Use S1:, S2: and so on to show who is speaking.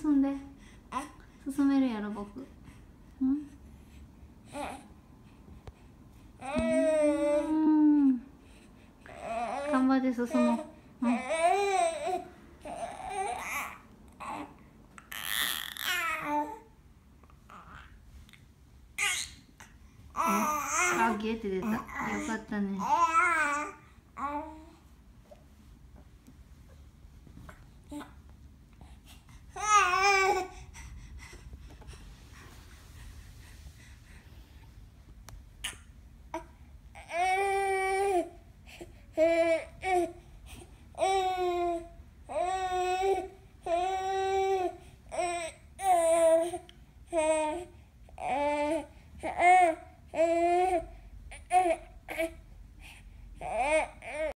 S1: 進んで。進めるやろ僕。うん？うん。頑張って進もう、うん。あ、ゲーって出た。よかったね。嗯嗯